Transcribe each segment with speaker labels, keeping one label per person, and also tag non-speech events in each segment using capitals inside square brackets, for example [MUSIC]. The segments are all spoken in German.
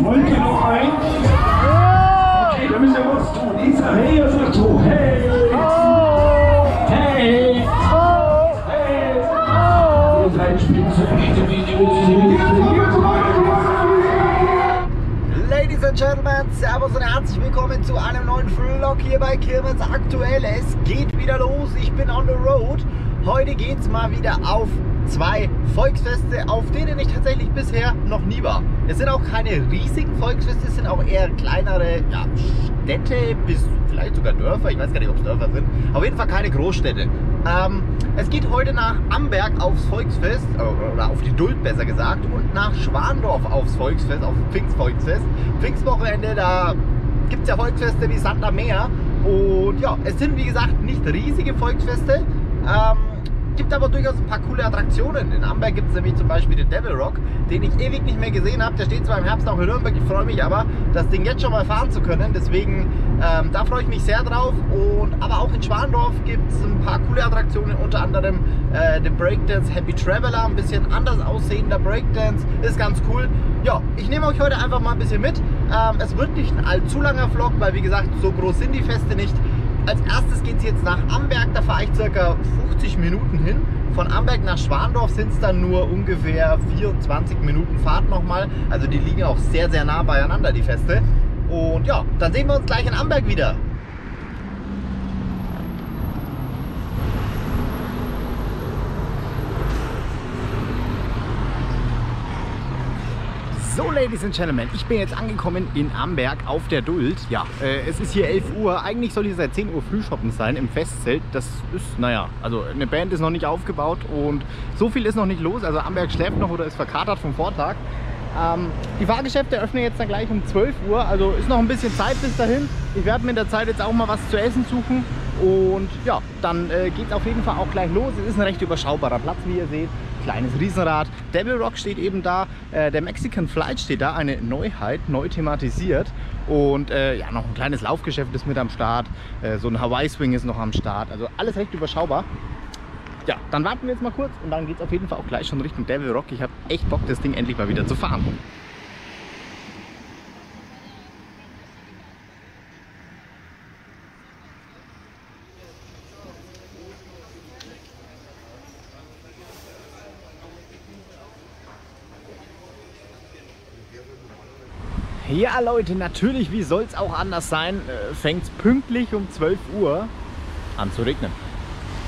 Speaker 1: Wollt ihr noch ein? Okay, dann müsst ihr was tun. Ich sag hey, ihr sagt so hey. Hey. Hey.
Speaker 2: Ladies and Gentlemen, Servus und herzlich willkommen zu einem neuen Vlog hier bei Kirmes Aktuell. Es geht wieder los, ich bin on the road. Heute geht es mal wieder auf zwei Volksfeste, auf denen ich tatsächlich bisher noch nie war. Es sind auch keine riesigen Volksfeste, es sind auch eher kleinere ja, Städte bis vielleicht sogar Dörfer. Ich weiß gar nicht, ob es Dörfer sind. Auf jeden Fall keine Großstädte. Ähm, es geht heute nach Amberg aufs Volksfest, äh, oder auf die Duld besser gesagt, und nach Schwandorf aufs Volksfest, auf Pfingstvolksfest. Pfingstwochenende, da gibt es ja Volksfeste wie Santa Meer. Und ja, es sind wie gesagt nicht riesige Volksfeste. Ähm, gibt aber durchaus ein paar coole Attraktionen. In Amberg gibt es nämlich zum Beispiel den Devil Rock, den ich ewig nicht mehr gesehen habe. Der steht zwar im Herbst auch in Nürnberg, ich freue mich aber, das Ding jetzt schon mal fahren zu können. Deswegen, ähm, da freue ich mich sehr drauf. Und, aber auch in Schwandorf gibt es ein paar coole Attraktionen, unter anderem äh, den Breakdance Happy Traveler, ein bisschen anders aussehender Breakdance, ist ganz cool. Ja, ich nehme euch heute einfach mal ein bisschen mit. Ähm, es wird nicht ein allzu langer Vlog, weil wie gesagt, so groß sind die Feste nicht. Als erstes geht es jetzt nach Amberg, da fahre ich circa 50 Minuten hin. Von Amberg nach Schwandorf sind es dann nur ungefähr 24 Minuten Fahrt nochmal. Also die liegen auch sehr, sehr nah beieinander, die Feste. Und ja, dann sehen wir uns gleich in Amberg wieder. So, Ladies and Gentlemen, ich bin jetzt angekommen in Amberg auf der Duld. Ja, äh, es ist hier 11 Uhr. Eigentlich soll hier seit 10 Uhr Frühshoppen sein im Festzelt. Das ist, naja, also eine Band ist noch nicht aufgebaut und so viel ist noch nicht los. Also Amberg schläft noch oder ist verkatert vom Vortag. Ähm, die Fahrgeschäfte öffnen jetzt dann gleich um 12 Uhr, also ist noch ein bisschen Zeit bis dahin. Ich werde mir in der Zeit jetzt auch mal was zu essen suchen und ja, dann äh, geht es auf jeden Fall auch gleich los. Es ist ein recht überschaubarer Platz, wie ihr seht. Kleines Riesenrad. Devil Rock steht eben da. Äh, der Mexican Flight steht da, eine Neuheit, neu thematisiert. Und äh, ja, noch ein kleines Laufgeschäft ist mit am Start. Äh, so ein Hawaii Swing ist noch am Start. Also alles recht überschaubar. Ja, dann warten wir jetzt mal kurz und dann geht es auf jeden Fall auch gleich schon Richtung Devil Rock. Ich habe echt Bock, das Ding endlich mal wieder zu fahren. Ja Leute, natürlich, wie soll es auch anders sein, äh, fängt es pünktlich um 12 Uhr an zu regnen.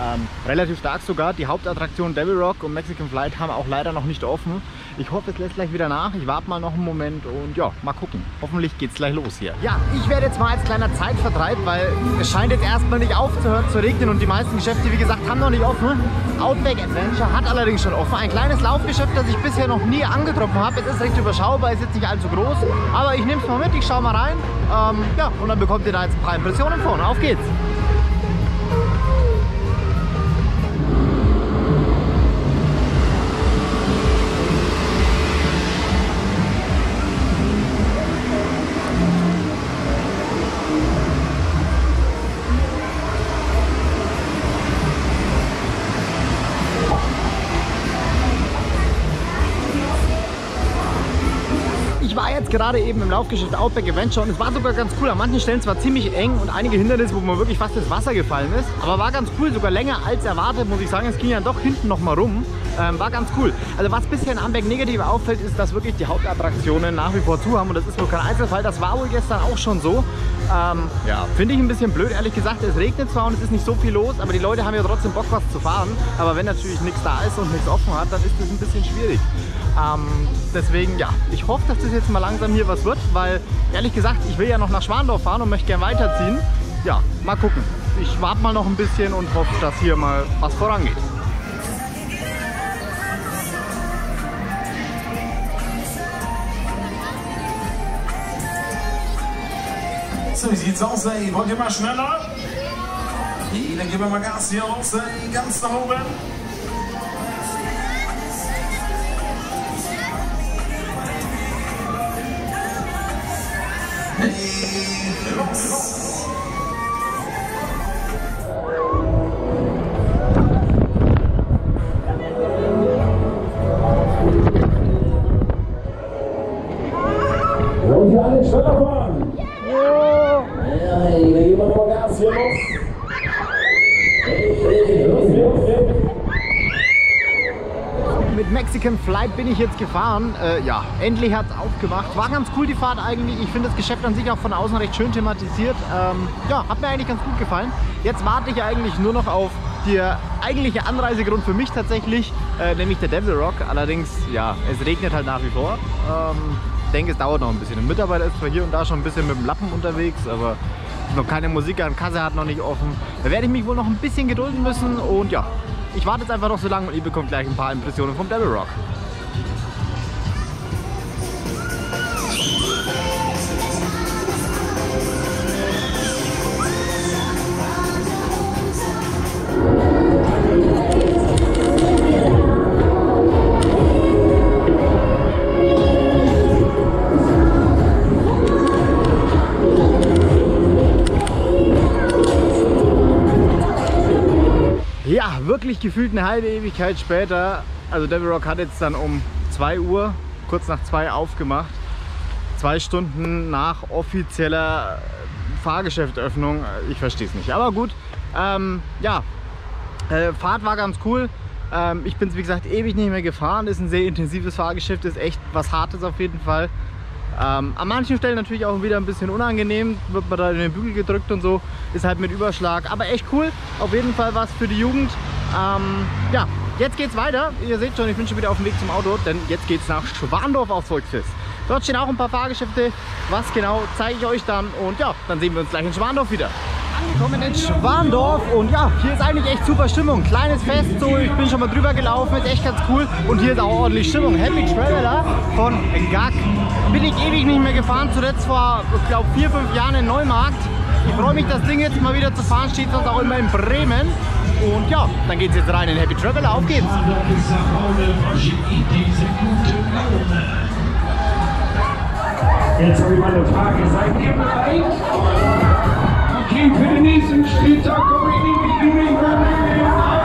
Speaker 2: Ähm, relativ stark sogar. Die Hauptattraktionen Devil Rock und Mexican Flight haben auch leider noch nicht offen. Ich hoffe, es lässt gleich wieder nach. Ich warte mal noch einen Moment und ja, mal gucken. Hoffentlich geht es gleich los hier. Ja, ich werde jetzt mal als kleiner Zeitvertreib, weil es scheint jetzt erstmal nicht aufzuhören zu regnen und die meisten Geschäfte, wie gesagt, haben noch nicht offen. Outback Adventure hat allerdings schon offen. Ein kleines Laufgeschäft, das ich bisher noch nie angetroffen habe. Es ist recht überschaubar, ist jetzt nicht allzu groß, aber ich nehme es mal mit, ich schaue mal rein. Ähm, ja, und dann bekommt ihr da jetzt ein paar Impressionen von. Auf geht's! Jetzt gerade eben im Laufgeschäft Outback Adventure und es war sogar ganz cool. An manchen Stellen zwar ziemlich eng und einige Hindernisse, wo man wirklich fast ins Wasser gefallen ist. Aber war ganz cool, sogar länger als erwartet, muss ich sagen. Es ging ja doch hinten noch mal rum. Ähm, war ganz cool. Also was bisher in Amberg negativ auffällt, ist, dass wirklich die Hauptattraktionen nach wie vor zu haben. Und das ist wohl kein Einzelfall. Das war wohl gestern auch schon so. Ähm, ja, finde ich ein bisschen blöd, ehrlich gesagt. Es regnet zwar und es ist nicht so viel los, aber die Leute haben ja trotzdem Bock, was zu fahren. Aber wenn natürlich nichts da ist und nichts offen hat, dann ist das ein bisschen schwierig. Ähm, deswegen, ja, ich hoffe, dass das jetzt mal langsam hier was wird, weil ehrlich gesagt, ich will ja noch nach Schwandorf fahren und möchte gerne weiterziehen. Ja, mal gucken. Ich warte mal noch ein bisschen und hoffe, dass hier mal was vorangeht.
Speaker 3: So, wie sieht's aus, ey? Wollt ihr mal schneller? Dann geben wir mal Gas hier raus, ey. Ganz nach oben. Hey, los. [LAUGHS]
Speaker 2: bin ich jetzt gefahren. Äh, ja, endlich hat es aufgemacht. War ganz cool die Fahrt eigentlich. Ich finde das Geschäft an sich auch von außen recht schön thematisiert. Ähm, ja, hat mir eigentlich ganz gut gefallen. Jetzt warte ich eigentlich nur noch auf der eigentliche Anreisegrund für mich tatsächlich, äh, nämlich der Devil Rock. Allerdings, ja, es regnet halt nach wie vor. Ähm, ich denke, es dauert noch ein bisschen. Ein Mitarbeiter ist zwar hier und da schon ein bisschen mit dem Lappen unterwegs, aber noch keine Musik an, Kasse hat noch nicht offen. Da werde ich mich wohl noch ein bisschen gedulden müssen und ja, ich warte jetzt einfach noch so lange und ihr bekommt gleich ein paar Impressionen vom Devil Rock. Wirklich gefühlt eine halbe Ewigkeit später. Also Devil Rock hat jetzt dann um 2 Uhr, kurz nach 2 aufgemacht. Zwei Stunden nach offizieller Fahrgeschäftöffnung. Ich verstehe es nicht. Aber gut, ähm, ja, äh, Fahrt war ganz cool. Ähm, ich bin es wie gesagt ewig nicht mehr gefahren. Ist ein sehr intensives Fahrgeschäft, ist echt was Hartes auf jeden Fall. Ähm, an manchen Stellen natürlich auch wieder ein bisschen unangenehm, wird man da in den Bügel gedrückt und so, ist halt mit Überschlag, aber echt cool, auf jeden Fall was für die Jugend. Ähm, ja, jetzt geht's weiter, ihr seht schon, ich bin schon wieder auf dem Weg zum Auto, denn jetzt geht's nach Schwandorf aufs Volksfest. Dort stehen auch ein paar Fahrgeschäfte, was genau zeige ich euch dann und ja, dann sehen wir uns gleich in Schwandorf wieder angekommen in Schwandorf und ja, hier ist eigentlich echt super Stimmung. Kleines Fest, so ich bin schon mal drüber gelaufen, ist echt ganz cool und hier ist auch ordentlich Stimmung. Happy Traveler von GAG. Bin ich ewig nicht mehr gefahren, zuletzt vor, ich glaube, vier, fünf Jahren in Neumarkt. Ich freue mich, das Ding jetzt mal wieder zu fahren, steht sonst auch immer in Bremen. Und ja, dann geht es jetzt rein in Happy Traveler, auf geht's.
Speaker 1: Jetzt habe ich mal eine Frage. Seid ihr bereit? Okay, für den nächsten Spieltag komme ich nicht mit Ihnen.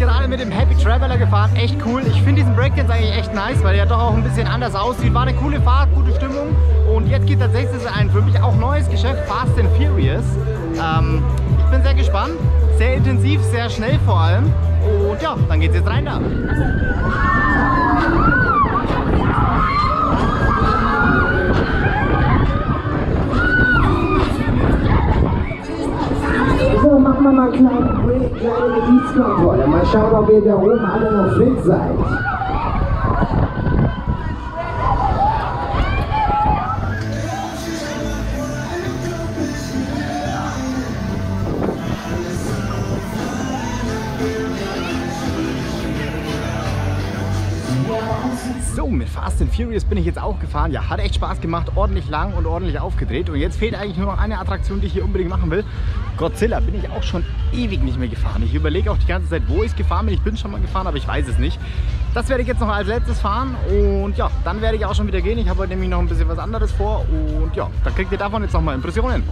Speaker 2: Gerade mit dem Happy Traveler gefahren, echt cool. Ich finde diesen Breakdance eigentlich echt nice, weil er doch auch ein bisschen anders aussieht. War eine coole Fahrt, gute Stimmung. Und jetzt geht nächstes ein für mich auch neues Geschäft, Fast and Furious. Ähm, ich bin sehr gespannt, sehr intensiv, sehr schnell vor allem. Und ja, dann geht's jetzt rein da.
Speaker 4: So, machen wir mal einen kleinen Break, kleine Gebietskontrolle. Mal schauen, ob ihr da oben alle noch fit seid.
Speaker 2: Fast and Furious bin ich jetzt auch gefahren. Ja, hat echt Spaß gemacht, ordentlich lang und ordentlich aufgedreht. Und jetzt fehlt eigentlich nur noch eine Attraktion, die ich hier unbedingt machen will. Godzilla bin ich auch schon ewig nicht mehr gefahren. Ich überlege auch die ganze Zeit, wo ich gefahren bin. Ich bin schon mal gefahren, aber ich weiß es nicht. Das werde ich jetzt noch als letztes fahren und ja, dann werde ich auch schon wieder gehen. Ich habe heute nämlich noch ein bisschen was anderes vor und ja, dann kriegt ihr davon jetzt noch mal Impressionen.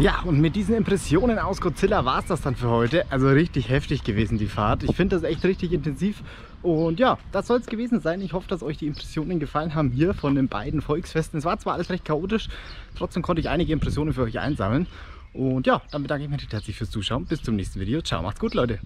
Speaker 2: Ja, und mit diesen Impressionen aus Godzilla war es das dann für heute. Also richtig heftig gewesen die Fahrt. Ich finde das echt richtig intensiv. Und ja, das soll es gewesen sein. Ich hoffe, dass euch die Impressionen gefallen haben hier von den beiden Volksfesten. Es war zwar alles recht chaotisch, trotzdem konnte ich einige Impressionen für euch einsammeln. Und ja, dann bedanke ich mich herzlich fürs Zuschauen. Bis zum nächsten Video. Ciao, macht's gut, Leute.